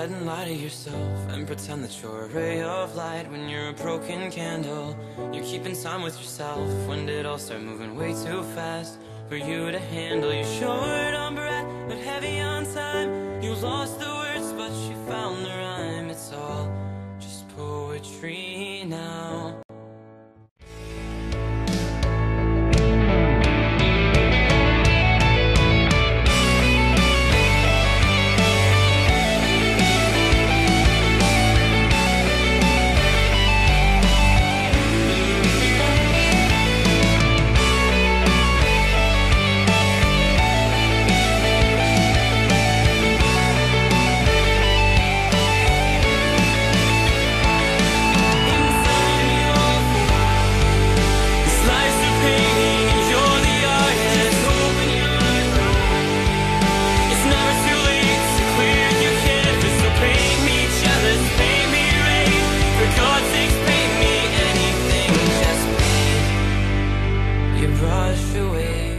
ahead and lie to yourself and pretend that you're a ray of light when you're a broken candle. You're keeping time with yourself. When did it all start moving way too fast for you to handle? You're short on breath, but heavy on time. You lost the words, but you found the rhyme. It's all just poetry now. Brush away.